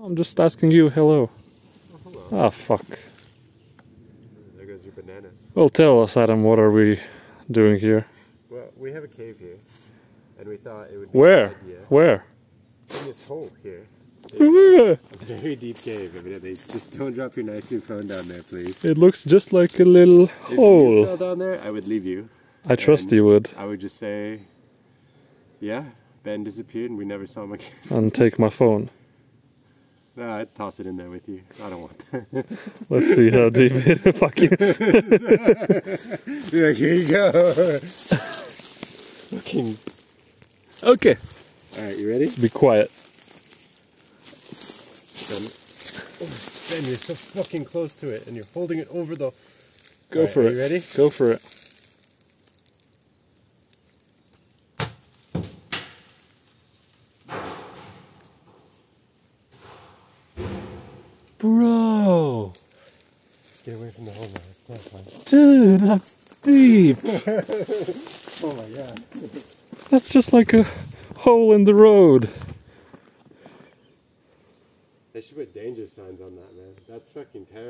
I'm just asking you hello. Oh, hello. Ah, fuck. There goes your bananas. Well, tell us, Adam, what are we doing here? Well, we have a cave here, and we thought it would be Where? a good idea. Where? In this hole here. It's a very deep cave, evidently. Just don't drop your nice new phone down there, please. It looks just like a little If you hole. fell down there, I would leave you. I trust you would. I would just say, yeah, Ben disappeared and we never saw him again. And take my phone. No, I'd toss it in there with you. I don't want that. Let's see how deep it fucking. yeah, here you go. Fucking. Okay. Alright, you ready? Be quiet. Ben. Oh, ben, you're so fucking close to it and you're holding it over the. Go Alright, for are it. you ready? Go for it. Bro, get away from the hole now. It's not fun. dude, that's deep. Oh my god. That's just like a hole in the road. They should put danger signs on that, man. That's fucking terrible.